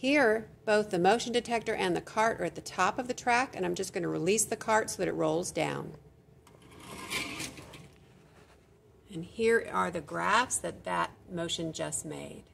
Here, both the motion detector and the cart are at the top of the track, and I'm just going to release the cart so that it rolls down. And here are the graphs that that motion just made.